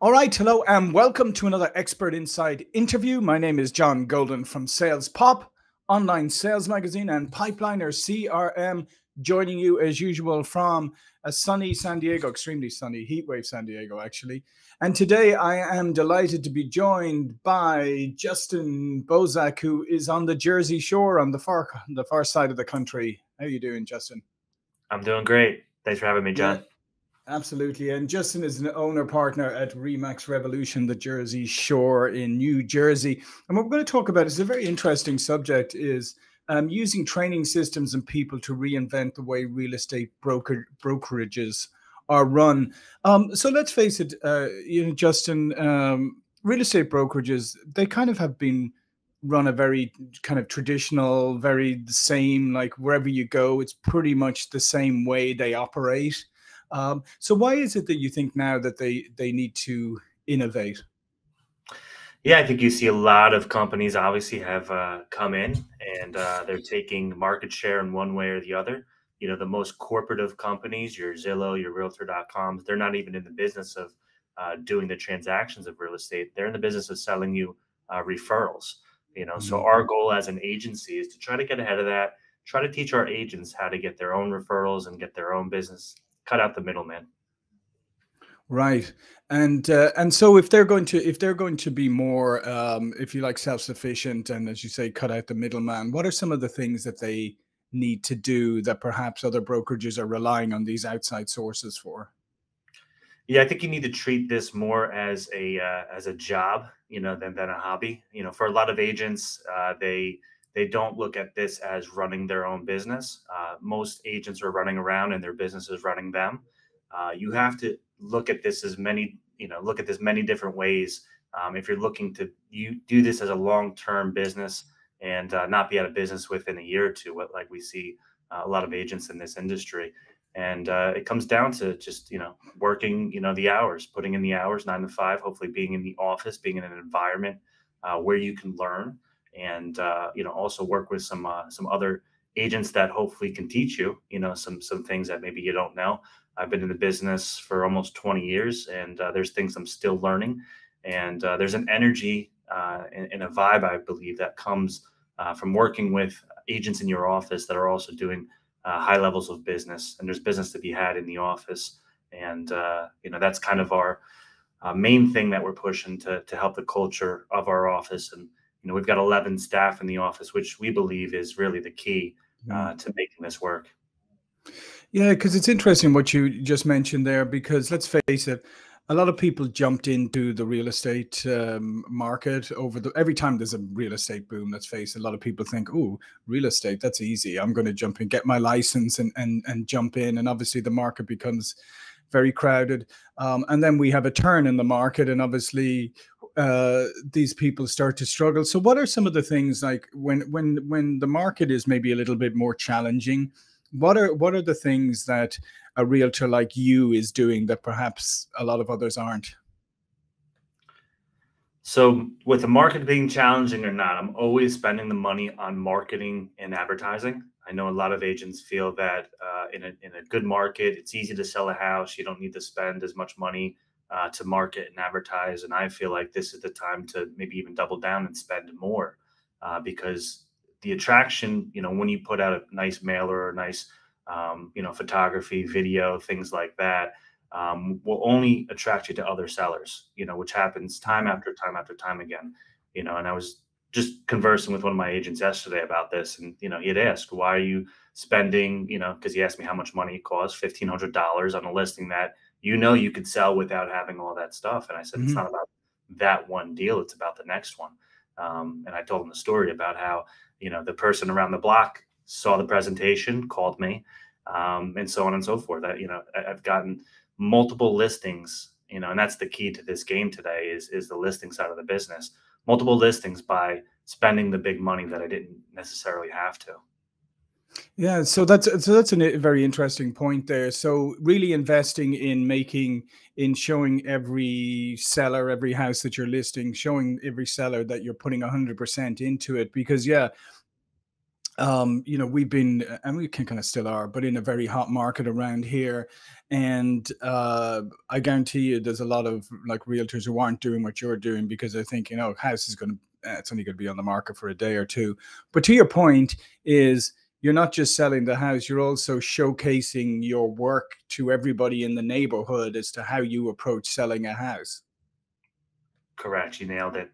All right, hello and welcome to another Expert Insight interview. My name is John Golden from Sales Pop, online sales magazine, and Pipeliner CRM, joining you as usual from a sunny San Diego, extremely sunny, heatwave San Diego, actually. And today I am delighted to be joined by Justin Bozak, who is on the Jersey Shore on the far the far side of the country. How are you doing, Justin? I'm doing great. Thanks for having me, John. Yeah. Absolutely. And Justin is an owner partner at Remax Revolution, the Jersey Shore in New Jersey. And what we're going to talk about is a very interesting subject is um, using training systems and people to reinvent the way real estate broker brokerages are run. Um, so let's face it, uh, you know, Justin, um, real estate brokerages, they kind of have been run a very kind of traditional, very the same, like wherever you go, it's pretty much the same way they operate. Um, so why is it that you think now that they they need to innovate? Yeah, I think you see a lot of companies obviously have uh, come in and uh, they're taking market share in one way or the other. You know, the most corporative companies, your Zillow, your Realtor.com, they're not even in the business of uh, doing the transactions of real estate. They're in the business of selling you uh, referrals. You know, mm-hmm. so our goal as an agency is to try to get ahead of that, try to teach our agents how to get their own referrals and get their own business cut out the middleman. Right, and uh, and so if they're going to if they're going to be more, um, if you like, self sufficient, and as you say, cut out the middleman, what are some of the things that they need to do that perhaps other brokerages are relying on these outside sources for? Yeah, I think you need to treat this more as a uh, as a job, you know, than than a hobby. You know, for a lot of agents, uh, they they don't look at this as running their own business. Uh, most agents are running around and their business is running them. Uh, you have to look at this as many, you know, look at this many different ways. Um, if you're looking to you do this as a long-term business and uh, not be out of business within a year or two, what like we see uh, a lot of agents in this industry. And uh, it comes down to just you know working, you know, the hours, putting in the hours, nine to five. Hopefully, being in the office, being in an environment uh, where you can learn and uh, you know also work with some uh, some other agents that hopefully can teach you you know some some things that maybe you don't know. I've been in the business for almost 20 years and uh, there's things i'm still learning and uh, there's an energy uh, and, and, a vibe i believe that comes uh, from working with agents in your office that are also doing high levels of business and there's business to be had in the office and you know that's kind of our main thing that we're pushing to, to help the culture of our office and you know we've got 11 staff in the office which we believe is really the key uh, to making this work. Yeah because it's interesting what you just mentioned there because let's face it a lot of people jumped into the real estate um, market over the every time there's a real estate boom let's face it, a lot of people think oh real estate that's easy. I'm going to jump in get my license and and and jump in and obviously the market becomes very crowded. Um, and then we have a turn in the market and obviously uh, these people start to struggle. So, what are some of the things like when when when the market is maybe a little bit more challenging? What are what are the things that a realtor like you is doing that perhaps a lot of others aren't? So, with the market being challenging or not, I'm always spending the money on marketing and advertising. I know a lot of agents feel that uh, in, a, in a good market, it's easy to sell a house. You don't need to spend as much money uh, to market and advertise. And I feel like this is the time to maybe even double down and spend more uh, because the attraction, you know, when you put out a nice mailer or nice, um, you know, photography, video, things like that, um, will only attract you to other sellers, you know, which happens time mm-hmm. after time after time again, you know. And I was just conversing with one of my agents yesterday about this, and you know, he had asked, "Why are you spending?" You know, because he asked me how much money it costs, fifteen hundred dollars on a listing that you know you could sell without having all that stuff. And I said, mm-hmm. it's not about that one deal, it's about the next one. Um, and I told him the story about how, you know, the person around the block saw the presentation, called me, um, and so on and so forth. That, you know, I've gotten multiple listings, you know, and that's the key to this game today is, is the listing side of the business, multiple listings by spending the big money that I didn't necessarily have to. Yeah, so that's so that's a very interesting point there. So really investing in making in showing every seller, every house that you're listing, showing every seller that you're putting 100% into it because yeah, um, you know, we've been, and we can kind of still are, but in a very hot market around here. And uh, I guarantee you, there's a lot of like realtors who aren't doing what you're doing because they're thinking, oh, house is going to, eh, it's only going to be on the market for a day or two. But to your point, is you're not just selling the house, you're also showcasing your work to everybody in the neighborhood as to how you approach selling a house. Correct. You nailed it.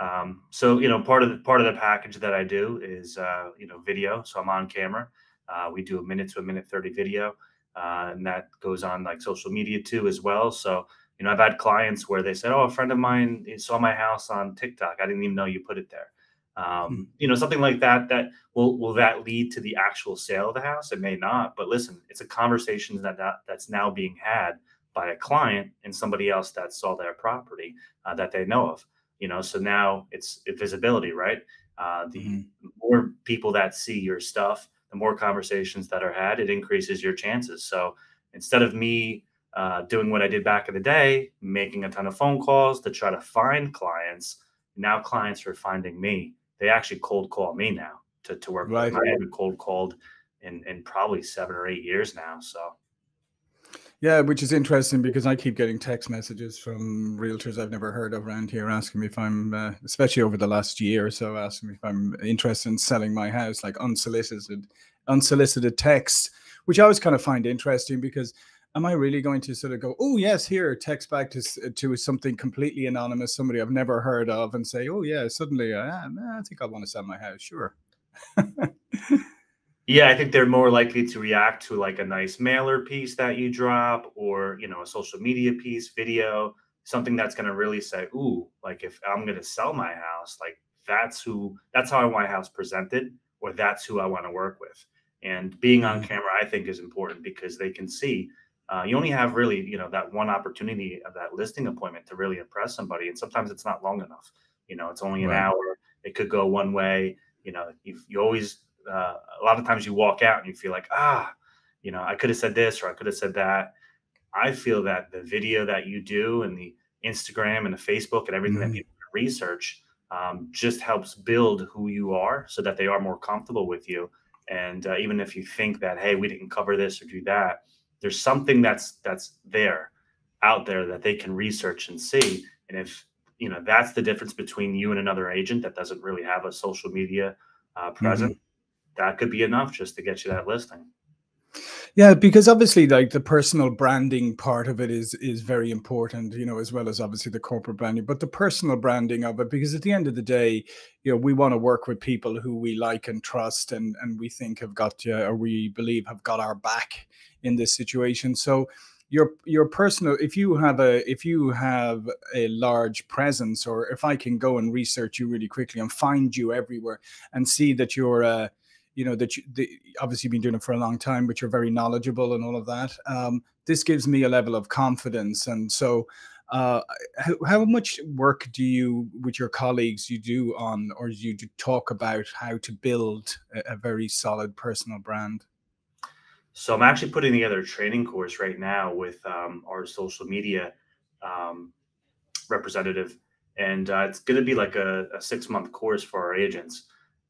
Um, so you know, part of the part of the package that I do is uh, you know video. So I'm on camera. Uh, we do a minute to a minute thirty video, uh, and that goes on like social media too as well. So you know, I've had clients where they said, "Oh, a friend of mine saw my house on TikTok. I didn't even know you put it there." Um, hmm. you know, something like that. That will will that lead to the actual sale of the house? It may not. But listen, it's a conversation that, that that's now being had by a client and somebody else that saw their property uh, that they know of you know so now it's visibility right uh, the mm-hmm. more people that see your stuff the more conversations that are had it increases your chances so instead of me uh, doing what i did back in the day making a ton of phone calls to try to find clients now clients are finding me they actually cold call me now to, to work right. with i haven't cold called in, in probably seven or eight years now so yeah, which is interesting because I keep getting text messages from realtors I've never heard of around here asking me if I'm, uh, especially over the last year or so, asking me if I'm interested in selling my house, like unsolicited, unsolicited text, which I always kind of find interesting because am I really going to sort of go, oh yes, here, text back to to something completely anonymous, somebody I've never heard of, and say, oh yeah, suddenly I, uh, I think I want to sell my house, sure. Yeah, I think they're more likely to react to like a nice mailer piece that you drop or, you know, a social media piece, video, something that's going to really say, "Ooh, like if I'm going to sell my house, like that's who that's how I want my house presented or that's who I want to work with." And being on mm-hmm. camera I think is important because they can see uh, you only have really, you know, that one opportunity of that listing appointment to really impress somebody and sometimes it's not long enough. You know, it's only an right. hour. It could go one way. You know, you you always uh, a lot of times you walk out and you feel like, ah, you know, I could have said this or I could have said that. I feel that the video that you do and the Instagram and the Facebook and everything mm-hmm. that people research um, just helps build who you are so that they are more comfortable with you. And uh, even if you think that, hey, we didn't cover this or do that, there's something that's that's there out there that they can research and see. And if you know that's the difference between you and another agent that doesn't really have a social media uh, present. Mm-hmm that could be enough just to get you that listing. Yeah, because obviously, like the personal branding part of it is is very important, you know, as well as obviously the corporate branding, but the personal branding of it, because at the end of the day, you know, we want to work with people who we like and trust, and and we think have got you, or we believe have got our back in this situation. So, your your personal, if you have a if you have a large presence, or if I can go and research you really quickly and find you everywhere and see that you're a you know that you the, obviously been doing it for a long time but you're very knowledgeable and all of that. Um, this gives me a level of confidence. And so uh, how, how, much work do you with your colleagues you do on or do you talk about how to build a, a very solid personal brand? So i'm actually putting together a training course right now with um, our social media um, representative. And uh, it's going to be like a, a six month course for our agents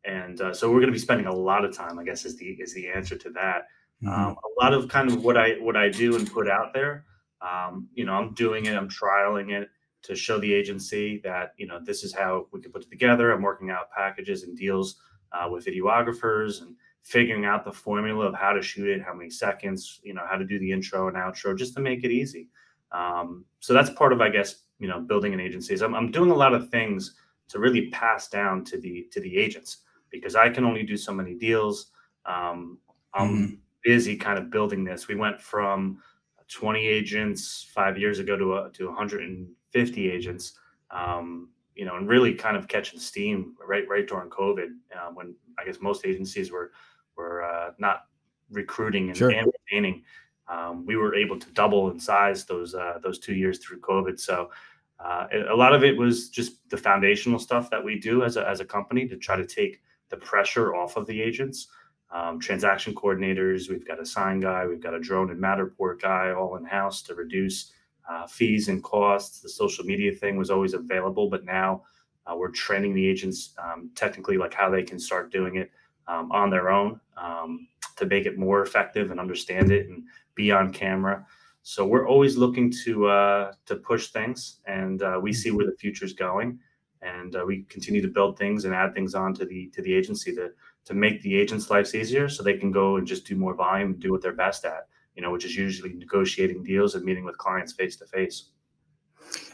and uh, so we're going to be spending a lot of time i guess is the is the answer to that. Mm-hmm. um, a lot of kind of what i what i do and put out there um, you know i'm doing it i'm trialing it to show the agency that you know this is how we can put it together. I'm working out packages and deals uh, with videographers and figuring out the formula of how to shoot it how many seconds you know how to do the intro and outro just to make it easy. Um, so that's part of i guess you know building an agency is I'm, I'm doing a lot of things to really pass down to the to the agents because I can only do so many deals. Um, I'm mm-hmm. busy kind of building this. We went from 20 agents five years ago to a, to 150 agents. Um, you know, and really kind of catching steam right right during COVID, uh, when I guess most agencies were were uh, not recruiting and, sure. and retaining. Um, we were able to double in size those uh, those two years through COVID. So uh, a lot of it was just the foundational stuff that we do as a, as a company to try to take the pressure off of the agents. Um, transaction coordinators, we've got a sign guy, we've got a drone and Matterport guy all in house to reduce uh, fees and costs. The social media thing was always available, but now uh, we're training the agents um, technically like how they can start doing it. um, on their own um, to make it more effective and understand it and be on camera. So we're always looking to uh, to push things, and uh, we see where the future is going, and uh, we continue to build things and add things on to the to the agency to to make the agents' lives easier, so they can go and just do more volume, do what they're best at, you know, which is usually negotiating deals and meeting with clients face to face.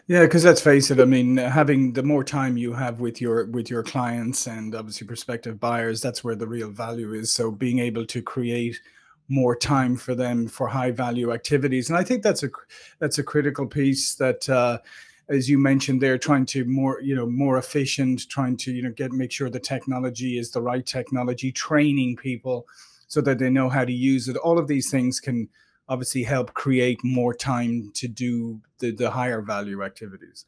Yeah, because let's face it. I mean, having the more time you have with your with your clients and obviously prospective buyers, that's where the real value is. So being able to create more time for them for high value activities and i think that's a that's a critical piece that uh, as you mentioned they're trying to more you know more efficient trying to you know get make sure the technology is the right technology training people so that they know how to use it all of these things can obviously help create more time to do the, the higher value activities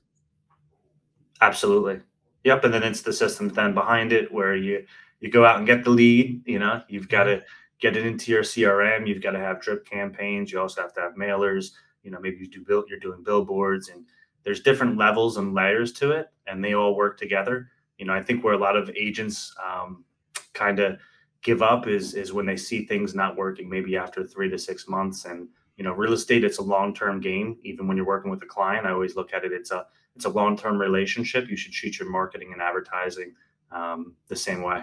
absolutely yep and then it's the systems then behind it where you you go out and get the lead you know you've got to get it into your CRM. You've got to have drip campaigns. You also have to have mailers. You know, maybe you do build, you're doing billboards, and there's different levels and layers to it, and they all work together. You know, I think where a lot of agents um, kind of give up is is when they see things not working, maybe after three to six months. And you know, real estate it's a long term game. Even when you're working with a client, I always look at it. It's a it's a long term relationship. You should treat your marketing and advertising um, the same way.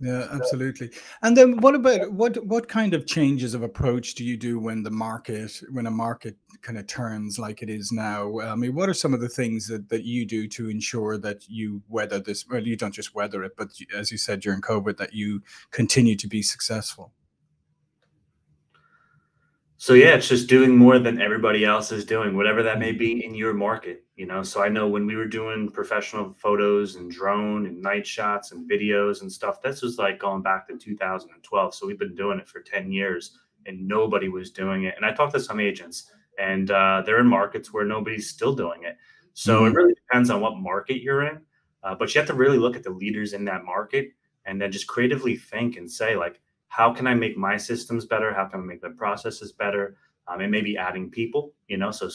Yeah, absolutely. And then what about what what kind of changes of approach do you do when the market when a market kind of turns like it is now? I mean, what are some of the things that, that you do to ensure that you weather this? Well, you don't just weather it, but as you said during COVID, that you continue to be successful. So yeah, it's just doing more than everybody else is doing, whatever that may be in your market. You know, so I know when we were doing professional photos and drone and night shots and videos and stuff, this was like going back to 2012. So we've been doing it for 10 years and nobody was doing it. And I talked to some agents and uh, they're in markets where nobody's still doing it. So mm-hmm. it really depends on what market you're in. Uh, but you have to really look at the leaders in that market and then just creatively think and say, like, how can I make my systems better? How can I make the processes better? Um, and maybe adding people, you know, so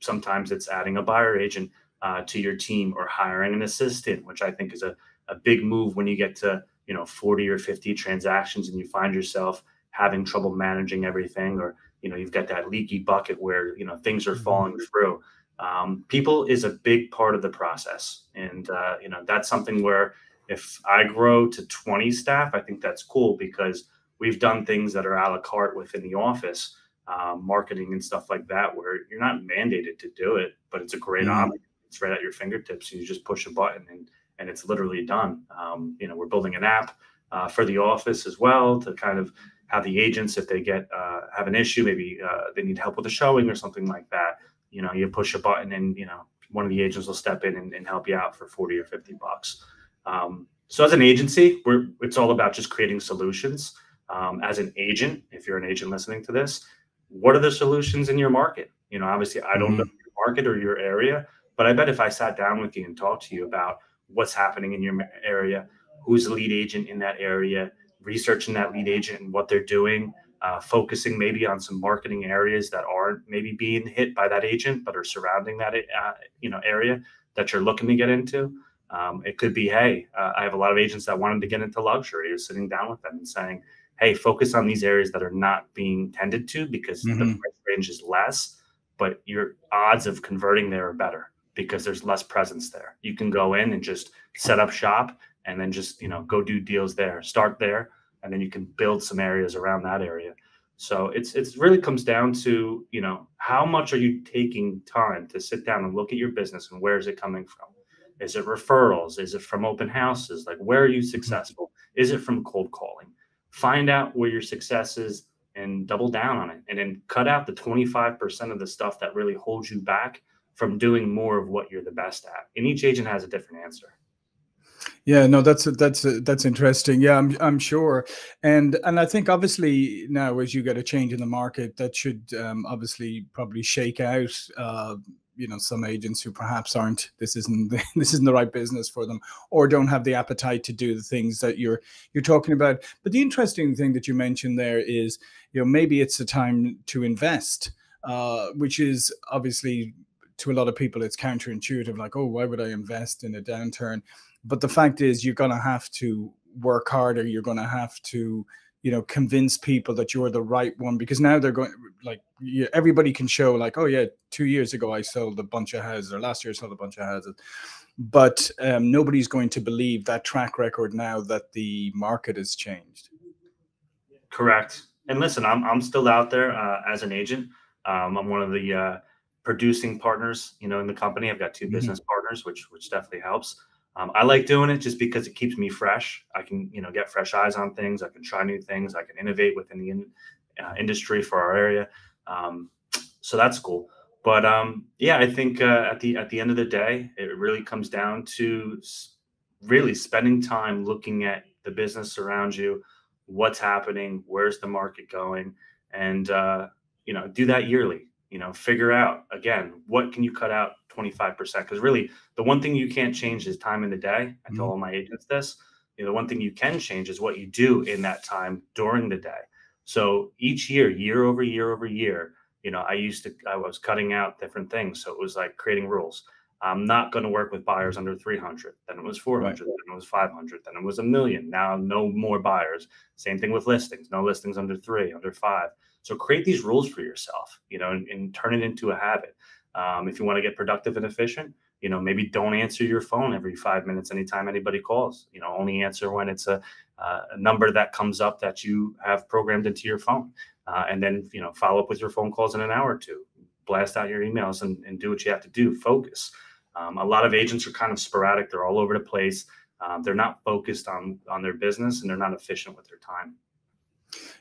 sometimes it's adding a buyer agent uh, to your team or hiring an assistant, which I think is a, a big move when you get to, you know, 40 or 50 transactions and you find yourself having trouble managing everything, or, you know, you've got that leaky bucket where, you know, things are mm-hmm. falling through. Um, people is a big part of the process. And, uh, you know, that's something where if I grow to 20 staff, I think that's cool because we've done things that are a la carte within the office, um, marketing and stuff like that, where you're not mandated to do it, but it's a great mm-hmm. option. It's right at your fingertips. You just push a button and and it's literally done. Um, you know, we're building an app uh, for the office as well to kind of have the agents if they get uh, have an issue, maybe uh, they need help with a showing or something like that. You know, you push a button and you know one of the agents will step in and, and help you out for forty or fifty bucks. Um, so as an agency, we're it's all about just creating solutions um, as an agent, if you're an agent listening to this, what are the solutions in your market? You know, obviously, I don't mm-hmm. know your market or your area, but I bet if I sat down with you and talked to you about what's happening in your area, who's the lead agent in that area, researching that lead agent and what they're doing, uh, focusing maybe on some marketing areas that aren't maybe being hit by that agent, but are surrounding that uh, you know area that you're looking to get into. Um, it could be, hey, uh, I have a lot of agents that wanted to get into luxury. You're sitting down with them and saying, hey, focus on these areas that are not being tended to because mm-hmm. the price range is less, but your odds of converting there are better because there's less presence there. You can go in and just set up shop and then just, you know, go do deals there. Start there and then you can build some areas around that area. So it's it's really comes down to, you know, how much are you taking time to sit down and look at your business and where is it coming from? Is it referrals? Is it from open houses? Like where are you mm-hmm. successful? Is it from cold calling? Find out where your success is and double down on it and then cut out the 25% of the stuff that really holds you back from doing more of what you're the best at. And each agent has a different answer. Yeah no that's that's that's interesting. Yeah i'm i'm sure. And and i think obviously now as you get a change in the market that should um, obviously probably shake out uh, you know some agents who perhaps aren't this isn't this isn't the right business for them or don't have the appetite to do the things that you're you're talking about but the interesting thing that you mentioned there is you know maybe it's the time to invest uh, which is obviously to a lot of people it's counterintuitive like oh why would i invest in a downturn but the fact is you're going to have to work harder. You're going to have to you know convince people that you're the right one because now they're going like yeah, everybody can show like oh yeah two years ago i sold a bunch of houses or last year i sold a bunch of houses. But um, nobody's going to believe that track record now that the market has changed. Correct. And listen i'm, I'm still out there uh, as an agent. Um, i'm one of the uh, producing partners you know in the company. I've got 2 mm-hmm. business partners which which definitely helps um, I like doing it just because it keeps me fresh. I can, you know, get fresh eyes on things. I can try new things. I can innovate within the in, uh, industry for our area. Um, so that's cool. But um, yeah, I think uh, at the at the end of the day, it really comes down to really spending time looking at the business around you, what's happening, where's the market going, and uh, you know, do that yearly. You know, figure out again what can you cut out 25%. Because really, the one thing you can't change is time in the day. I tell mm-hmm. all my agents this. You know, the one thing you can change is what you do in that time during the day. So each year, year over year over year, you know, I used to, I was cutting out different things. So it was like creating rules. I'm not going to work with buyers under 300. Then it was 400. Right. Then it was 500. Then it was a million. Now, no more buyers. Same thing with listings. No listings under three, under five. So create these rules for yourself, you know, and, and turn it into a habit. Um, if you want to get productive and efficient, you know, maybe don't answer your phone every five minutes anytime anybody calls. You know, only answer when it's a, uh, a number that comes up that you have programmed into your phone. Uh, and then, you know, follow up with your phone calls in an hour or two. Blast out your emails and, and do what you have to do. Focus. Um, a lot of agents are kind of sporadic. They're all over the place. Um, they're not focused on on their business and they're not efficient with their time.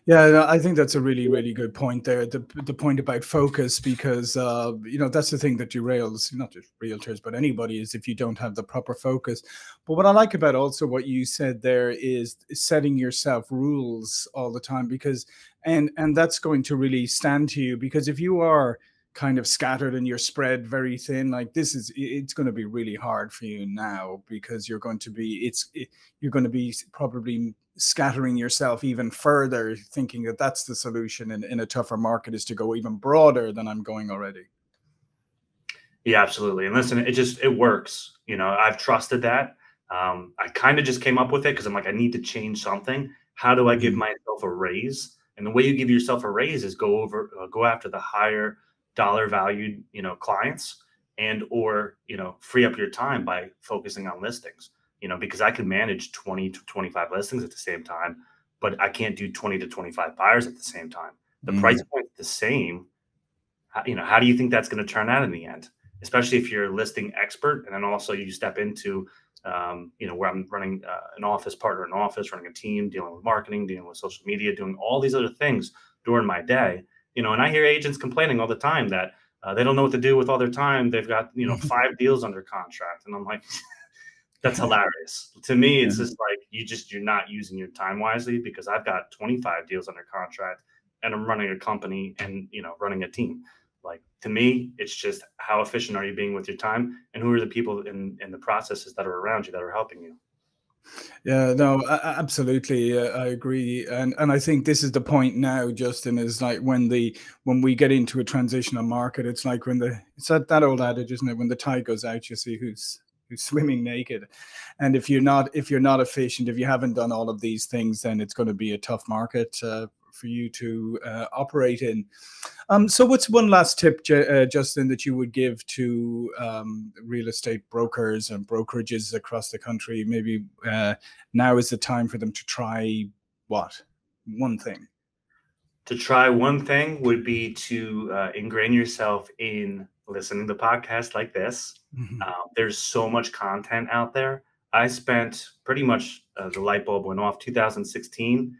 Yeah, I think that's a really, really good point there. The the point about focus, because uh, you know that's the thing that derails not just realtors but anybody is if you don't have the proper focus. But what I like about also what you said there is setting yourself rules all the time because and and that's going to really stand to you because if you are kind of scattered and you're spread very thin like this is it's going to be really hard for you now because you're going to be it's it, you're going to be probably scattering yourself even further, thinking that that's the solution in, in a tougher market is to go even broader than I'm going already. Yeah, absolutely. And listen, it just it works. You know, I've trusted that. Um, I kind of just came up with it because I'm like, I need to change something. How do I give mm-hmm. myself a raise? And the way you give yourself a raise is go over, uh, go after the higher dollar valued, you know, clients, and or you know, free up your time by focusing on listings you know, because I can manage 20 to 25 listings at the same time, but I can't do 20 to 25 buyers at the same time. The mm-hmm. price point is the same. You know, how do you think that's going to turn out in the end? Especially if you're a listing expert, and then also you step into, um, you know, where I'm running uh, an office partner, an office, running a team, dealing with marketing, dealing with social media, doing all these other things during my day. You know, and I hear agents complaining all the time that uh, they don't know what to do with all their time. They've got you know five deals under contract, and I'm like, that's hilarious. To me, it's just like you just you're not using your time wisely because I've got 25 deals under contract and I'm running a company and you know running a team. Like to me, it's just how efficient are you being with your time and who are the people in in the processes that are around you that are helping you. Yeah, no, absolutely, uh, I agree, and and I think this is the point now, Justin, is like when the when we get into a transitional market, it's like when the it's that, that old adage, isn't it? When the tide goes out, you see who's who's swimming naked and if you're not if you're not efficient if you haven't done all of these things then it's going to be a tough market uh, for you to uh, operate in um, so what's one last tip uh, justin that you would give to um, real estate brokers and brokerages across the country maybe uh, now is the time for them to try what one thing to try one thing would be to uh, ingrain yourself in listening to podcasts like this. Mm-hmm. Uh, there's so much content out there. I spent pretty much uh, the light bulb went off 2016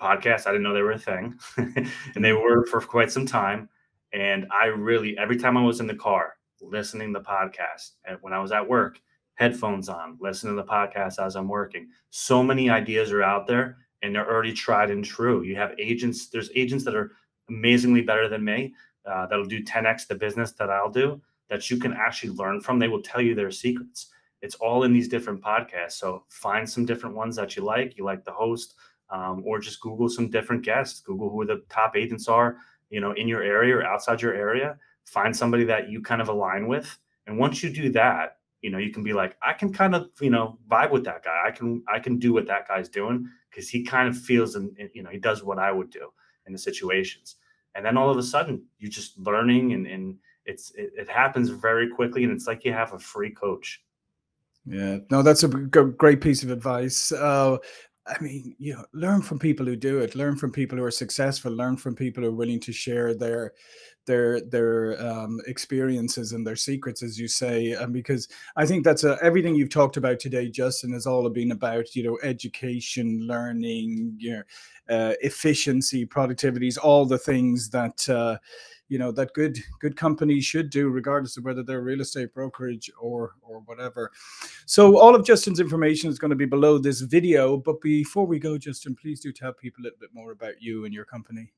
podcasts. I didn't know they were a thing, and they were for quite some time. And I really, every time I was in the car listening to the podcast, and when I was at work, headphones on, listening to the podcast as I'm working. So many ideas are out there, and they're already tried and true. You have agents. There's agents that are amazingly better than me uh, that'll do 10x the business that I'll do that you can actually learn from. They will tell you their secrets. It's all in these different podcasts. So find some different ones that you like. You like the host, um, or just Google some different guests. Google who the top agents are, you know, in your area or outside your area. Find somebody that you kind of align with, and once you do that, you know, you can be like, I can kind of, you know, vibe with that guy. I can, I can do what that guy's doing because he kind of feels and, you know, he does what I would do in the situations. And then all of a sudden, you're just learning, and, and it's it, it happens very quickly, and it's like you have a free coach. Yeah, no, that's a great piece of advice. Uh, I mean, you know, learn from people who do it. Learn from people who are successful. Learn from people who are willing to share their their their um, experiences and their secrets, as you say. And because I think that's a, everything you've talked about today, Justin, has all been about you know education, learning, you know, uh, efficiency, productivities, all the things that. Uh, you know that good good companies should do regardless of whether they're real estate brokerage or or whatever so all of justin's information is going to be below this video but before we go justin please do tell people a little bit more about you and your company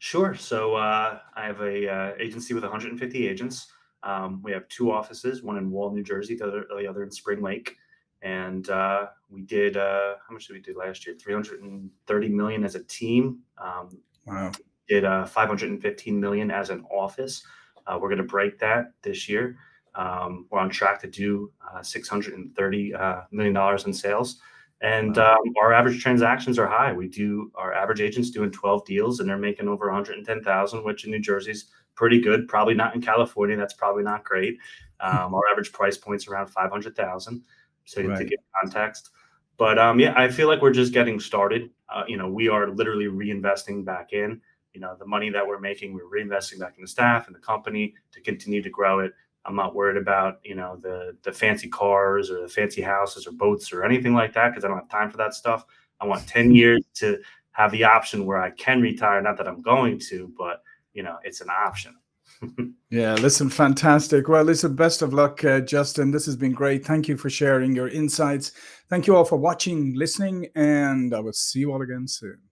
sure. So uh, i have a uh, agency with 150 agents. Um, we have two offices one in wall new jersey the other, the other in spring lake. And uh, we did uh, how much did we do last year? 330 million as a team. Um, wow. did uh, 515 million as an office. Uh, we're going to break that this year. Um, we're on track to do uh, 630 uh, million dollars in sales, and um, our average transactions are high. We do our average agents doing 12 deals, and they're making over 110,000, which in New Jersey's pretty good. Probably not in California. That's probably not great. Um, our average price point's around 500,000. So right. to get context. But um, yeah, I feel like we're just getting started. Uh, you know, we are literally reinvesting back in you know the money that we're making we're reinvesting back in the staff and the company to continue to grow it i'm not worried about you know the the fancy cars or the fancy houses or boats or anything like that because i don't have time for that stuff. I want 10 years to have the option where i can retire not that i'm going to but you know it's an option. Yeah listen fantastic. Well listen best of luck uh, justin. This has been great. Thank you for sharing your insights. Thank you all for watching listening and i will see you all again soon